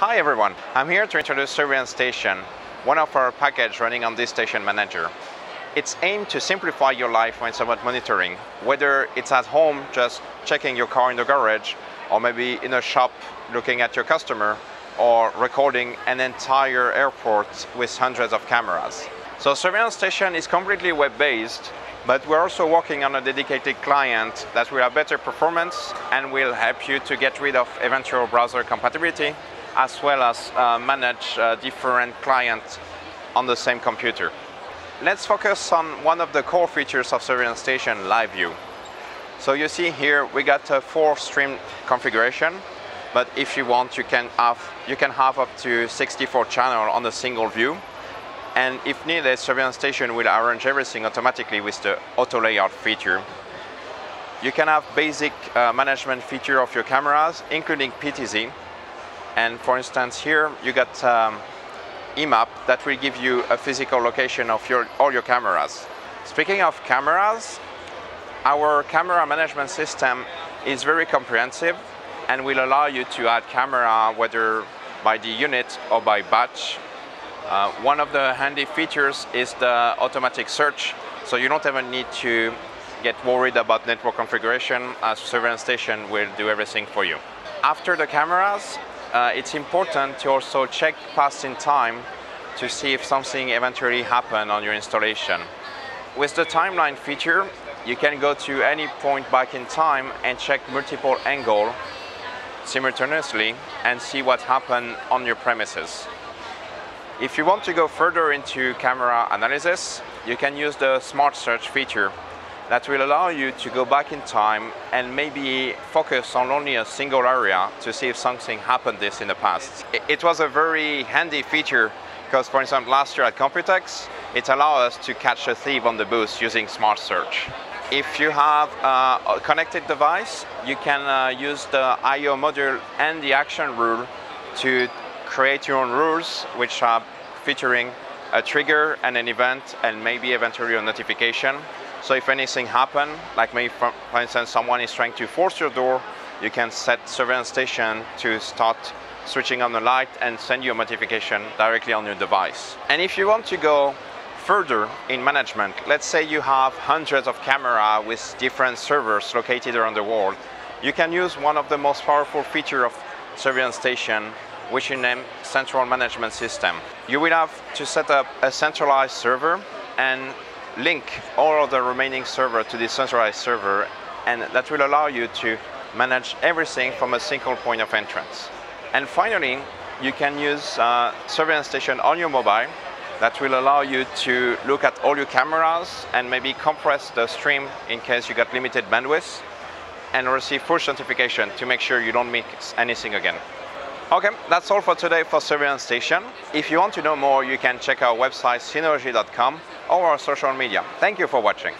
Hi everyone, I'm here to introduce Surveillance Station, one of our packages running on DiskStation Manager. It's aimed to simplify your life when about monitoring, whether it's at home just checking your car in the garage, or maybe in a shop looking at your customer, or recording an entire airport with hundreds of cameras. So Surveillance Station is completely web-based, but we're also working on a dedicated client that will have better performance and will help you to get rid of eventual browser compatibility as well as uh, manage uh, different clients on the same computer. Let's focus on one of the core features of Surveillance Station, Live View. So you see here we got a four stream configuration, but if you want you can have, you can have up to 64 channel on a single view. And if needed, Surveillance Station will arrange everything automatically with the auto layout feature. You can have basic uh, management feature of your cameras, including PTZ, and for instance, here you got um, EMAP that will give you a physical location of your, all your cameras. Speaking of cameras, our camera management system is very comprehensive and will allow you to add camera whether by the unit or by batch. Uh, one of the handy features is the automatic search, so you don't even need to get worried about network configuration as Surveillance Station will do everything for you. After the cameras, uh, it's important to also check past in time to see if something eventually happened on your installation. With the timeline feature, you can go to any point back in time and check multiple angles simultaneously and see what happened on your premises. If you want to go further into camera analysis, you can use the Smart Search feature that will allow you to go back in time and maybe focus on only a single area to see if something happened this in the past. It was a very handy feature because for instance last year at Computex it allowed us to catch a thief on the booth using Smart Search. If you have a connected device, you can uh, use the I.O. module and the action rule to create your own rules, which are featuring a trigger and an event and maybe eventually a notification. So if anything happen, like maybe for, for instance someone is trying to force your door, you can set surveillance station to start switching on the light and send you a notification directly on your device. And if you want to go further in management, let's say you have hundreds of cameras with different servers located around the world, you can use one of the most powerful features of surveillance station which you name central management system. You will have to set up a centralized server and link all of the remaining server to this centralized server and that will allow you to manage everything from a single point of entrance. And finally, you can use uh, surveillance station on your mobile that will allow you to look at all your cameras and maybe compress the stream in case you got limited bandwidth and receive push notification to make sure you don't miss anything again. Okay, that's all for today for Surveillance Station. If you want to know more, you can check our website synology.com or our social media. Thank you for watching.